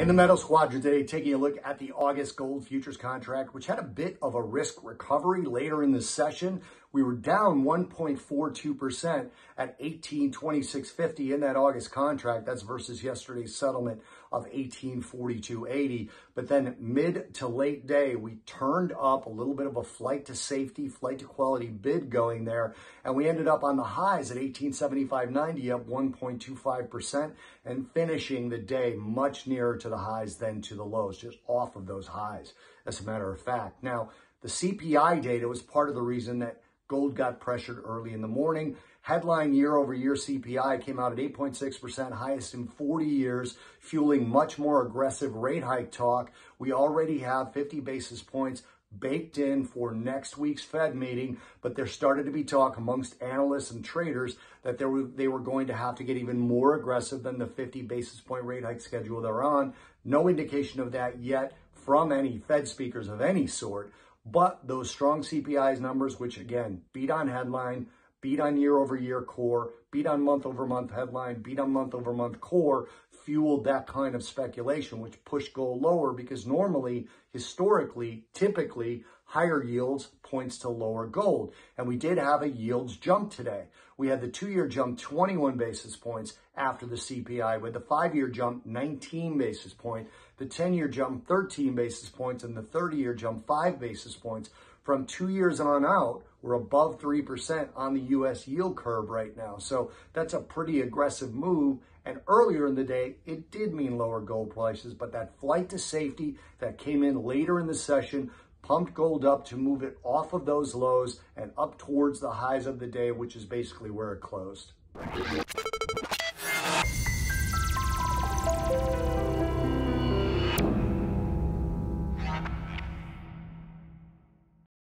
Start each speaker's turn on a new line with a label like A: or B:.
A: In the Metal Squad today, taking a look at the August gold futures contract, which had a bit of a risk recovery later in the session. We were down 1.42% at 1826.50 in that August contract. That's versus yesterday's settlement of 1842.80. But then mid to late day, we turned up a little bit of a flight to safety, flight to quality bid going there. And we ended up on the highs at 1875.90 up 1.25% and finishing the day much nearer to the highs than to the lows, just off of those highs, as a matter of fact. Now, the CPI data was part of the reason that gold got pressured early in the morning. Headline year over year CPI came out at 8.6%, highest in 40 years, fueling much more aggressive rate hike talk. We already have 50 basis points baked in for next week's Fed meeting, but there started to be talk amongst analysts and traders that they were, they were going to have to get even more aggressive than the 50 basis point rate hike schedule they're on. No indication of that yet from any Fed speakers of any sort, but those strong CPI's numbers, which again, beat on headline, beat on year over year core, beat on month over month headline, beat on month over month core, fueled that kind of speculation, which pushed gold lower because normally, historically, typically, higher yields points to lower gold. And we did have a yields jump today. We had the two year jump 21 basis points after the CPI, with the five year jump 19 basis points, the 10 year jump 13 basis points, and the 30 year jump 5 basis points. From two years on out, we're above 3% on the US yield curve right now. So that's a pretty aggressive move. And earlier in the day, it did mean lower gold prices, but that flight to safety that came in later in the session pumped gold up to move it off of those lows and up towards the highs of the day, which is basically where it closed.